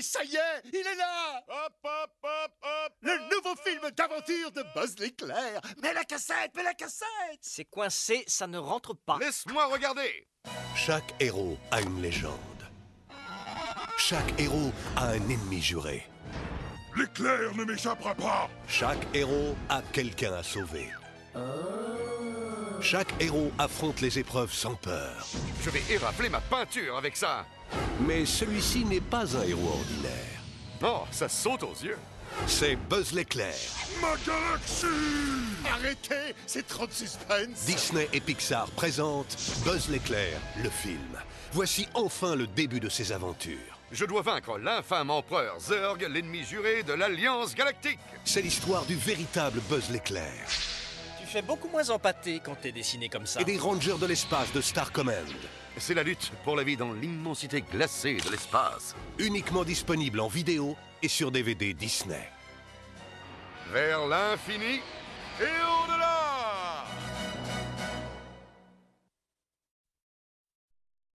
Ça y est, il est là Hop, hop, hop, hop Le nouveau film d'aventure de Buzz l'éclair Mets la cassette, mets la cassette C'est coincé, ça ne rentre pas. Laisse-moi regarder Chaque héros a une légende. Chaque héros a un ennemi juré. L'éclair ne m'échappera pas Chaque héros a quelqu'un à sauver. Chaque héros affronte les épreuves sans peur. Je vais érafler ma peinture avec ça Mais celui-ci n'est pas un héros ordinaire. Oh, ça saute aux yeux C'est Buzz l'éclair. Ma galaxie Arrêtez, c'est trop de suspense Disney et Pixar présentent Buzz l'éclair, le film. Voici enfin le début de ses aventures. Je dois vaincre l'infâme empereur Zurg, l'ennemi juré de l'Alliance Galactique C'est l'histoire du véritable Buzz l'éclair fais beaucoup moins empâté quand t'es dessiné comme ça. et des rangers de l'espace de Star Command. C'est la lutte pour la vie dans l'immensité glacée de l'espace. Uniquement disponible en vidéo et sur DVD Disney. Vers l'infini et au-delà